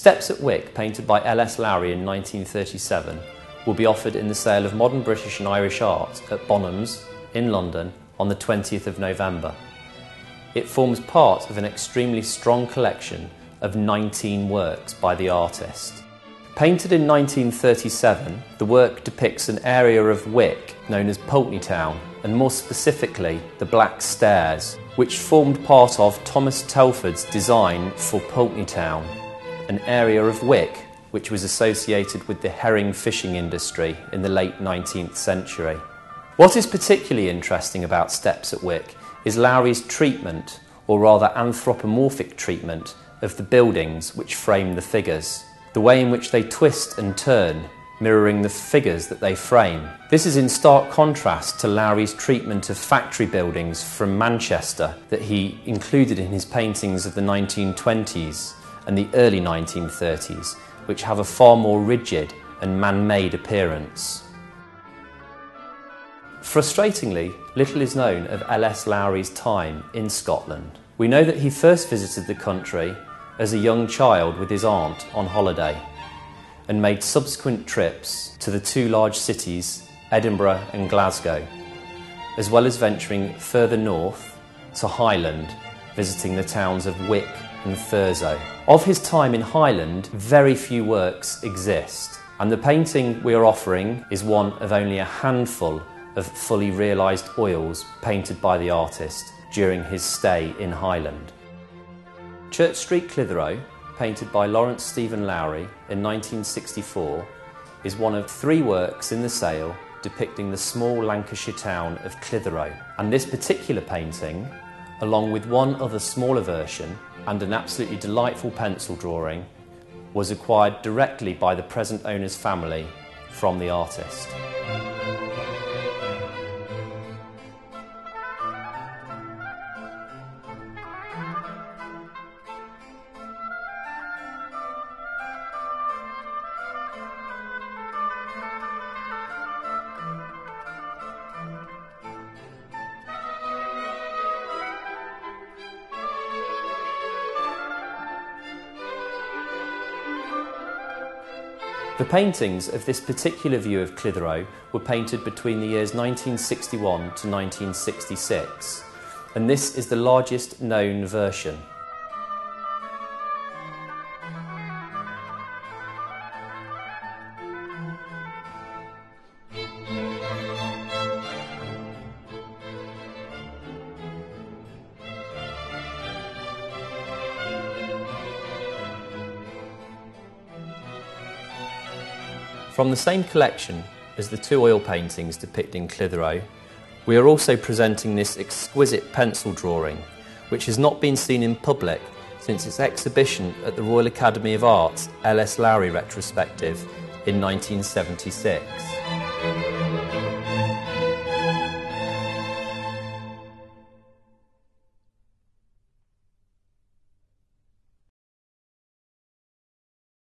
Steps at Wick, painted by L.S. Lowry in 1937, will be offered in the sale of modern British and Irish art at Bonhams in London on the 20th of November. It forms part of an extremely strong collection of 19 works by the artist. Painted in 1937, the work depicts an area of Wick known as Pulteney Town, and more specifically the Black Stairs, which formed part of Thomas Telford's design for Pulteney Town an area of Wick which was associated with the herring fishing industry in the late 19th century. What is particularly interesting about Steps at Wick is Lowry's treatment, or rather anthropomorphic treatment, of the buildings which frame the figures, the way in which they twist and turn, mirroring the figures that they frame. This is in stark contrast to Lowry's treatment of factory buildings from Manchester that he included in his paintings of the 1920s and the early 1930s, which have a far more rigid and man-made appearance. Frustratingly, little is known of L.S. Lowry's time in Scotland. We know that he first visited the country as a young child with his aunt on holiday and made subsequent trips to the two large cities, Edinburgh and Glasgow, as well as venturing further north to Highland, visiting the towns of Wick and Thurso. Of his time in Highland, very few works exist, and the painting we are offering is one of only a handful of fully realised oils painted by the artist during his stay in Highland. Church Street Clitheroe, painted by Lawrence Stephen Lowry in 1964, is one of three works in the sale depicting the small Lancashire town of Clitheroe. And this particular painting, along with one other smaller version, and an absolutely delightful pencil drawing was acquired directly by the present owner's family from the artist. The paintings of this particular view of Clitheroe were painted between the years 1961 to 1966, and this is the largest known version. From the same collection as the two oil paintings depicting Clitheroe, we are also presenting this exquisite pencil drawing, which has not been seen in public since its exhibition at the Royal Academy of Arts L.S. Lowry retrospective in 1976.